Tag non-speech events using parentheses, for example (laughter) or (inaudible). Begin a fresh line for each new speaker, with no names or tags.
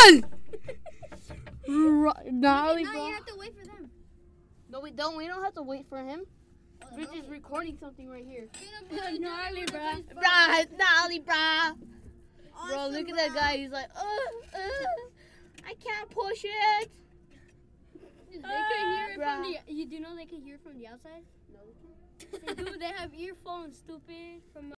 Run! Run. Gnarly,
now
bro.
you have to wait for them.
No, we don't. We don't have to wait for him.
Oh,
We're just recording something right here.
Gnarly, (laughs) bro.
Bruh, it's gnarly, bruh. Bro, look at that guy. He's like, uh, uh, I can't push it.
They ah, can hear it from the. You do know they can hear from the outside?
No.
They do. They (laughs) have earphones, stupid. From